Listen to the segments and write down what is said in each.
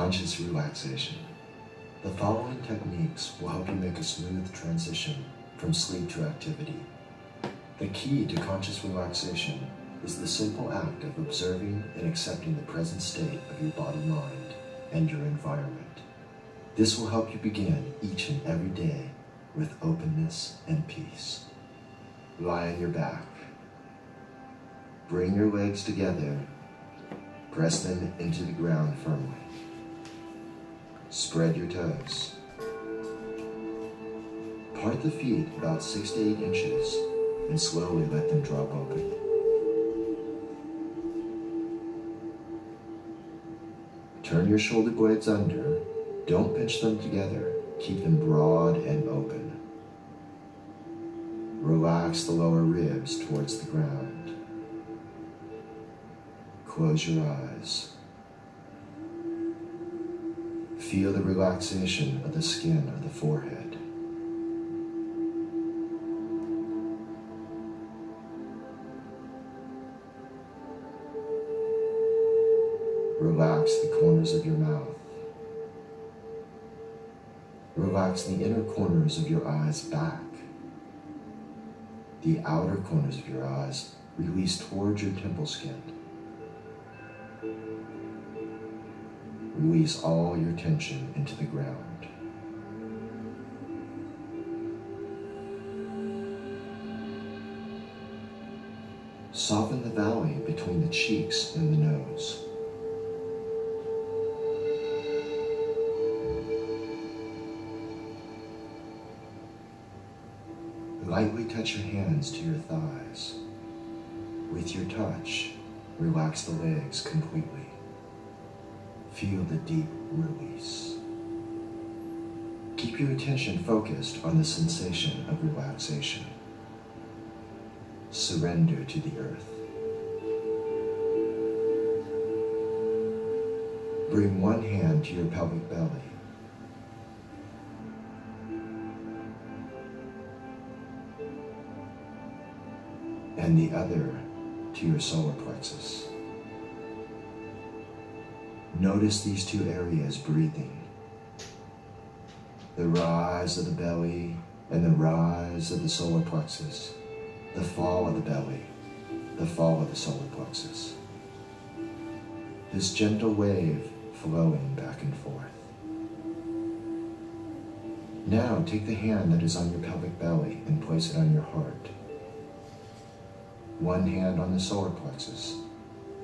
conscious relaxation. The following techniques will help you make a smooth transition from sleep to activity. The key to conscious relaxation is the simple act of observing and accepting the present state of your body mind and your environment. This will help you begin each and every day with openness and peace. Lie on your back. Bring your legs together. Press them into the ground firmly. Spread your toes. Part the feet about six to eight inches and slowly let them drop open. Turn your shoulder blades under. Don't pinch them together. Keep them broad and open. Relax the lower ribs towards the ground. Close your eyes. Feel the relaxation of the skin of the forehead. Relax the corners of your mouth. Relax the inner corners of your eyes back. The outer corners of your eyes release towards your temple skin. Release all your tension into the ground. Soften the valley between the cheeks and the nose. Lightly touch your hands to your thighs. With your touch, relax the legs completely. Feel the deep release. Keep your attention focused on the sensation of relaxation. Surrender to the earth. Bring one hand to your pelvic belly. And the other to your solar plexus. Notice these two areas breathing. The rise of the belly and the rise of the solar plexus. The fall of the belly, the fall of the solar plexus. This gentle wave flowing back and forth. Now take the hand that is on your pelvic belly and place it on your heart. One hand on the solar plexus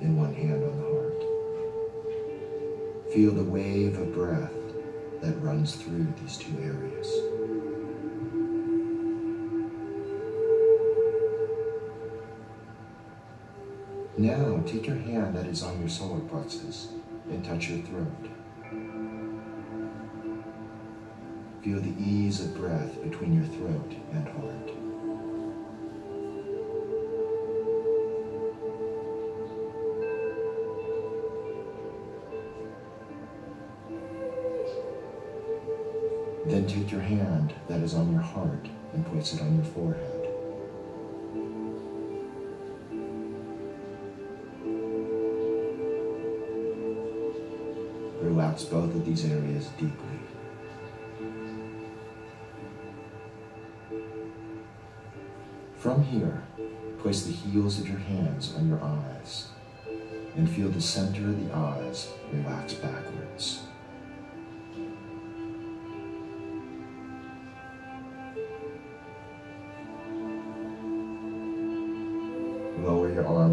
and one hand on the. Feel the wave of breath that runs through these two areas. Now take your hand that is on your solar plexus and touch your throat. Feel the ease of breath between your throat and heart. Take your hand that is on your heart and place it on your forehead. Relax both of these areas deeply. From here, place the heels of your hands on your eyes and feel the center of the eyes relax backwards.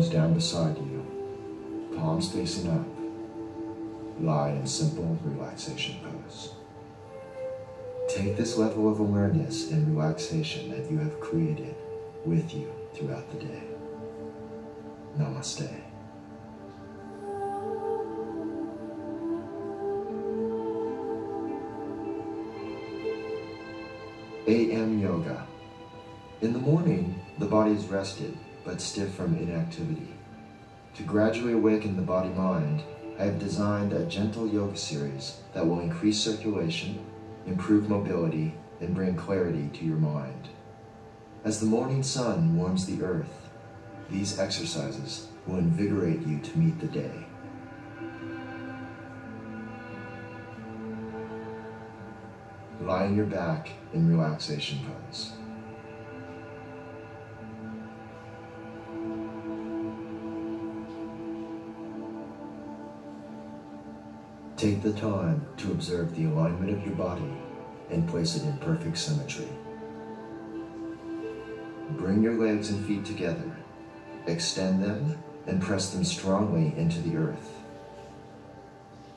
Down beside you, palms facing up. Lie in simple relaxation pose. Take this level of awareness and relaxation that you have created with you throughout the day. Namaste. AM Yoga. In the morning, the body is rested but stiff from inactivity. To gradually awaken the body-mind, I have designed a gentle yoga series that will increase circulation, improve mobility, and bring clarity to your mind. As the morning sun warms the earth, these exercises will invigorate you to meet the day. Lie on your back in relaxation pose. Take the time to observe the alignment of your body and place it in perfect symmetry. Bring your legs and feet together, extend them, and press them strongly into the earth.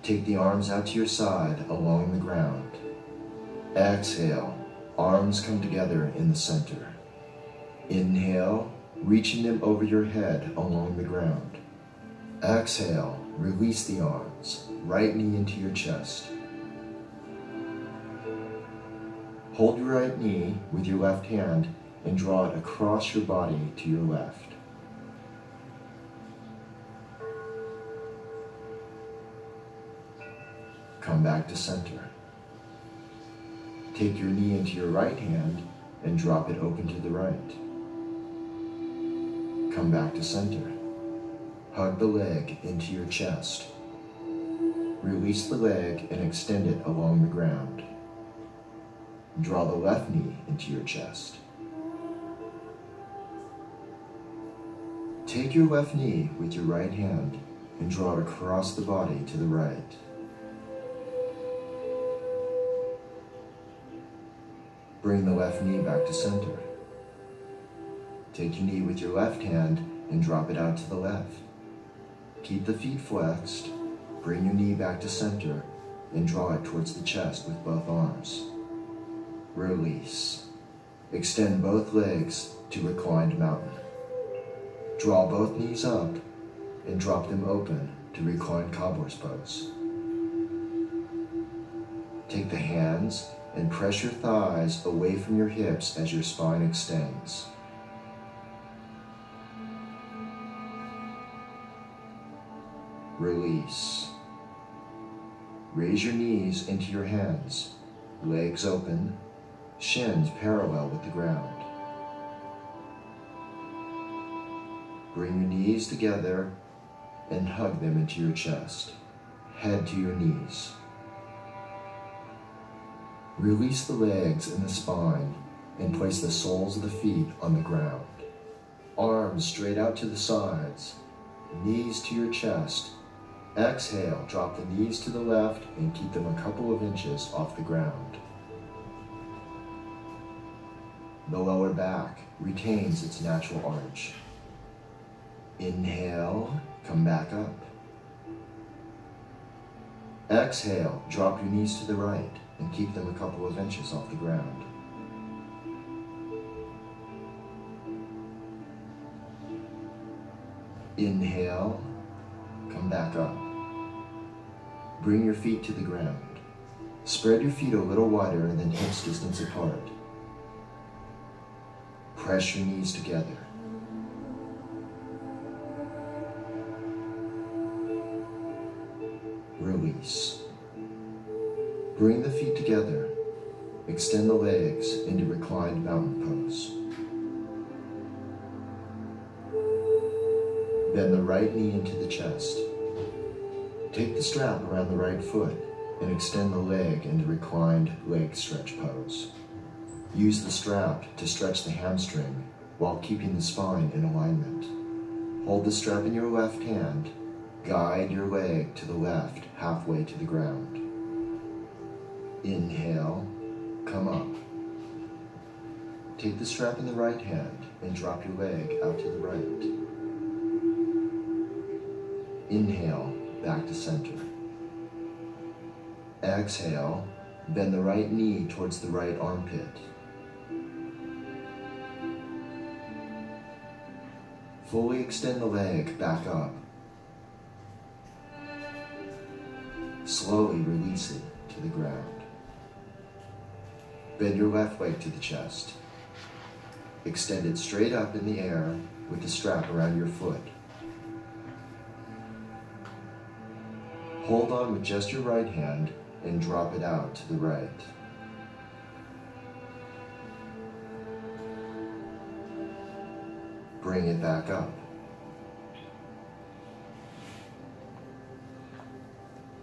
Take the arms out to your side along the ground. Exhale, arms come together in the center. Inhale, reaching them over your head along the ground. Exhale, release the arms, right knee into your chest. Hold your right knee with your left hand and draw it across your body to your left. Come back to center. Take your knee into your right hand and drop it open to the right. Come back to center. Hug the leg into your chest. Release the leg and extend it along the ground. Draw the left knee into your chest. Take your left knee with your right hand and draw it across the body to the right. Bring the left knee back to center. Take your knee with your left hand and drop it out to the left. Keep the feet flexed. Bring your knee back to center and draw it towards the chest with both arms. Release. Extend both legs to reclined mountain. Draw both knees up and drop them open to reclined cobbler's pose. Take the hands and press your thighs away from your hips as your spine extends. Release. Raise your knees into your hands, legs open, shins parallel with the ground. Bring your knees together and hug them into your chest, head to your knees. Release the legs and the spine and place the soles of the feet on the ground. Arms straight out to the sides, knees to your chest. Exhale, drop the knees to the left and keep them a couple of inches off the ground. The lower back retains its natural arch. Inhale, come back up. Exhale, drop your knees to the right and keep them a couple of inches off the ground. Inhale, come back up. Bring your feet to the ground. Spread your feet a little wider than hips distance apart. Press your knees together. Release. Bring the feet together. Extend the legs into reclined mountain pose. Bend the right knee into the chest. Take the strap around the right foot and extend the leg into reclined leg stretch pose. Use the strap to stretch the hamstring while keeping the spine in alignment. Hold the strap in your left hand. Guide your leg to the left halfway to the ground. Inhale, come up. Take the strap in the right hand and drop your leg out to the right. Inhale, back to center. Exhale, bend the right knee towards the right armpit. Fully extend the leg back up. Slowly release it to the ground. Bend your left leg to the chest. Extend it straight up in the air with the strap around your foot. Hold on with just your right hand and drop it out to the right. Bring it back up.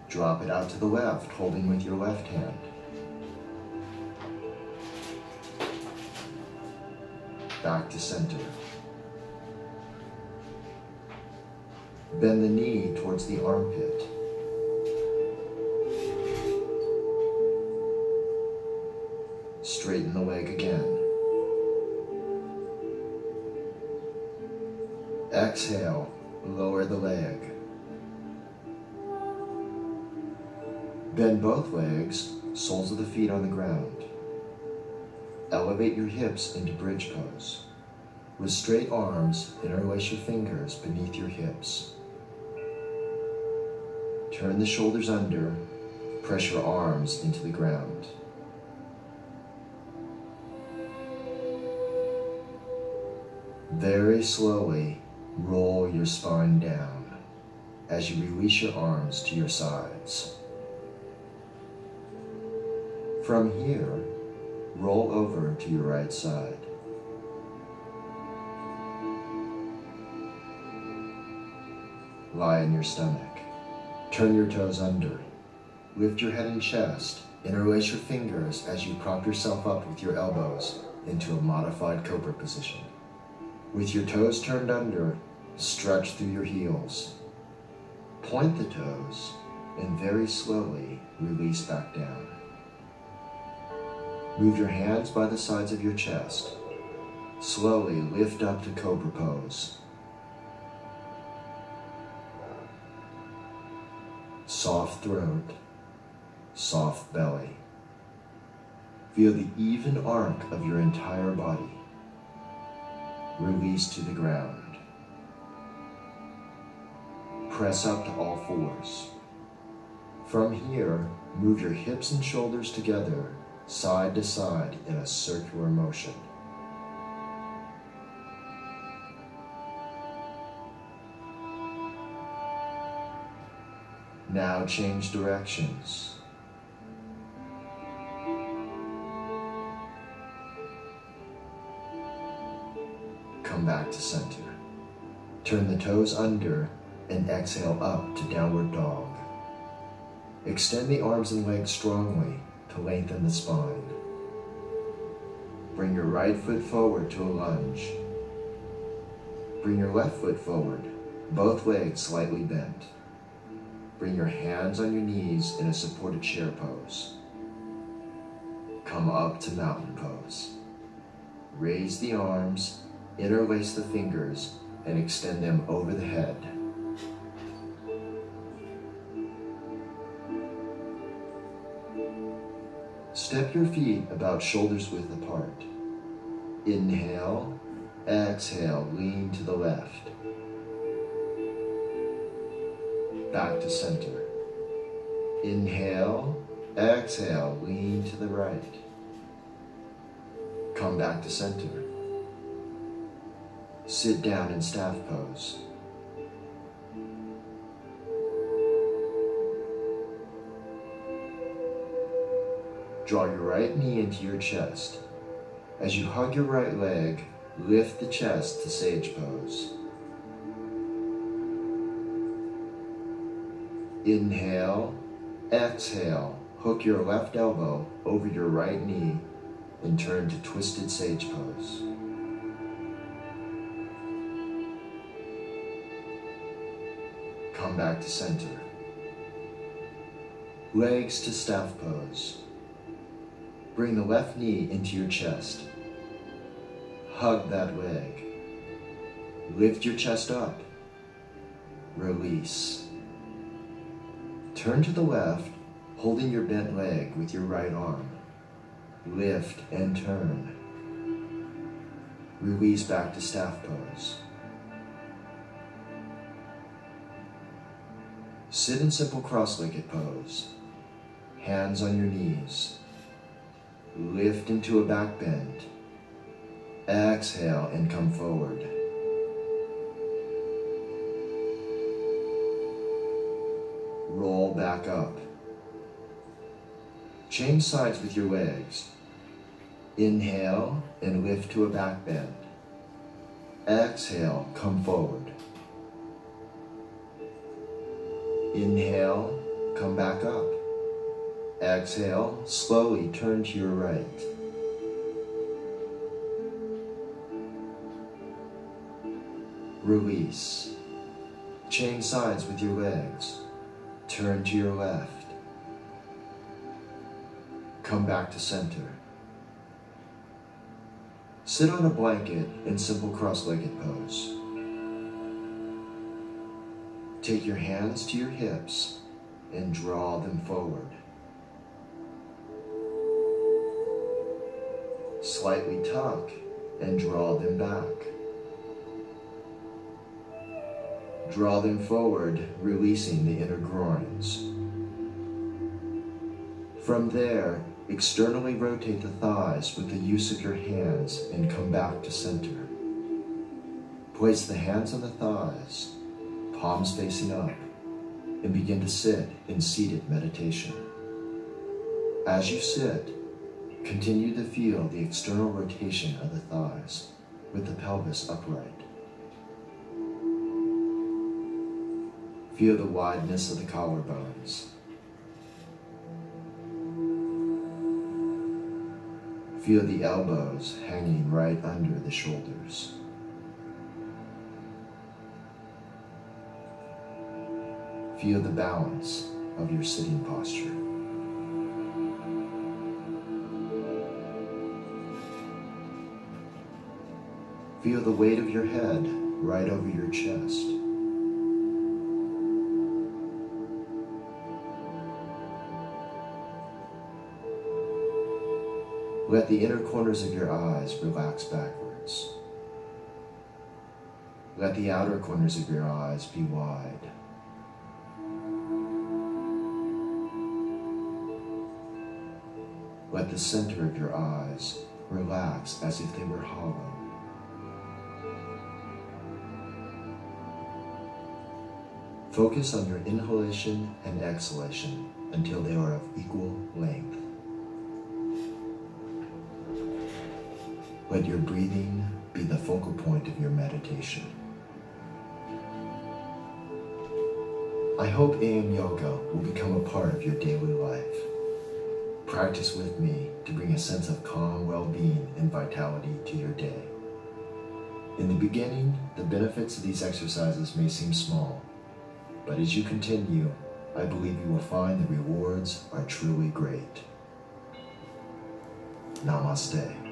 Drop it out to the left, holding with your left hand. Back to center. Bend the knee towards the armpit. Elevate your hips into bridge pose. With straight arms, interlace your fingers beneath your hips. Turn the shoulders under, press your arms into the ground. Very slowly, roll your spine down as you release your arms to your sides. From here, roll over to your right side. Lie in your stomach. Turn your toes under. Lift your head and chest. Interlace your fingers as you prop yourself up with your elbows into a modified cobra position. With your toes turned under, stretch through your heels. Point the toes and very slowly release back down. Move your hands by the sides of your chest. Slowly lift up to Cobra Pose. Soft throat, soft belly. Feel the even arc of your entire body. Release to the ground. Press up to all fours. From here, move your hips and shoulders together side to side in a circular motion. Now change directions. Come back to center. Turn the toes under and exhale up to downward dog. Extend the arms and legs strongly to lengthen the spine. Bring your right foot forward to a lunge. Bring your left foot forward, both legs slightly bent. Bring your hands on your knees in a supported chair pose. Come up to mountain pose. Raise the arms, interlace the fingers, and extend them over the head. Step your feet about shoulders width apart. Inhale, exhale, lean to the left. Back to center. Inhale, exhale, lean to the right. Come back to center. Sit down in staff pose. Draw your right knee into your chest. As you hug your right leg, lift the chest to sage pose. Inhale, exhale, hook your left elbow over your right knee and turn to twisted sage pose. Come back to center. Legs to staff pose. Bring the left knee into your chest. Hug that leg. Lift your chest up. Release. Turn to the left, holding your bent leg with your right arm. Lift and turn. Release back to staff pose. Sit in simple cross-legged pose. Hands on your knees. Lift into a back bend. Exhale and come forward. Roll back up. Change sides with your legs. Inhale and lift to a back bend. Exhale, come forward. Inhale, come back up. Exhale, slowly turn to your right. Release. Change sides with your legs. Turn to your left. Come back to center. Sit on a blanket in simple cross-legged pose. Take your hands to your hips and draw them forward. Slightly tuck and draw them back. Draw them forward, releasing the inner groins. From there, externally rotate the thighs with the use of your hands and come back to center. Place the hands on the thighs, palms facing up, and begin to sit in seated meditation. As you sit, continue to feel the external rotation of the thighs with the pelvis upright. Feel the wideness of the collarbones. Feel the elbows hanging right under the shoulders. Feel the balance of your sitting posture. Feel the weight of your head right over your chest. Let the inner corners of your eyes relax backwards. Let the outer corners of your eyes be wide. Let the center of your eyes relax as if they were hollow. Focus on your inhalation and exhalation until they are of equal length. Let your breathing be the focal point of your meditation. I hope AM Yoga will become a part of your daily life. Practice with me to bring a sense of calm well-being and vitality to your day. In the beginning, the benefits of these exercises may seem small, but as you continue, I believe you will find the rewards are truly great. Namaste.